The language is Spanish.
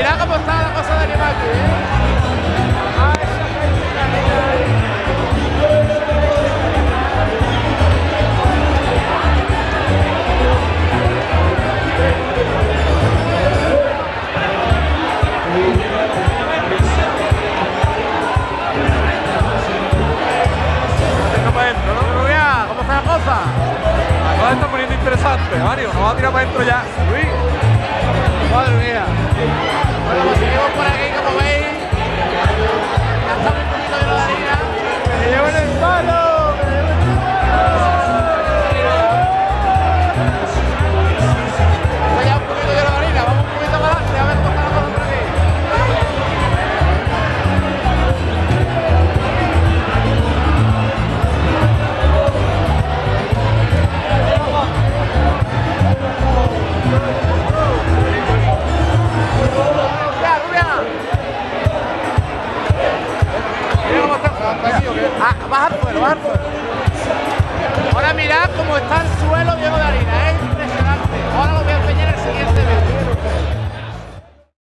está la cosa de animar aquí, ¿eh? ¿cómo está la cosa? La cosa está poniendo interesante, Mario. Nos va a tirar para adentro ya. Uy. Madre mía. Ah, baja al suelo, baja al suelo. Ahora mirad cómo está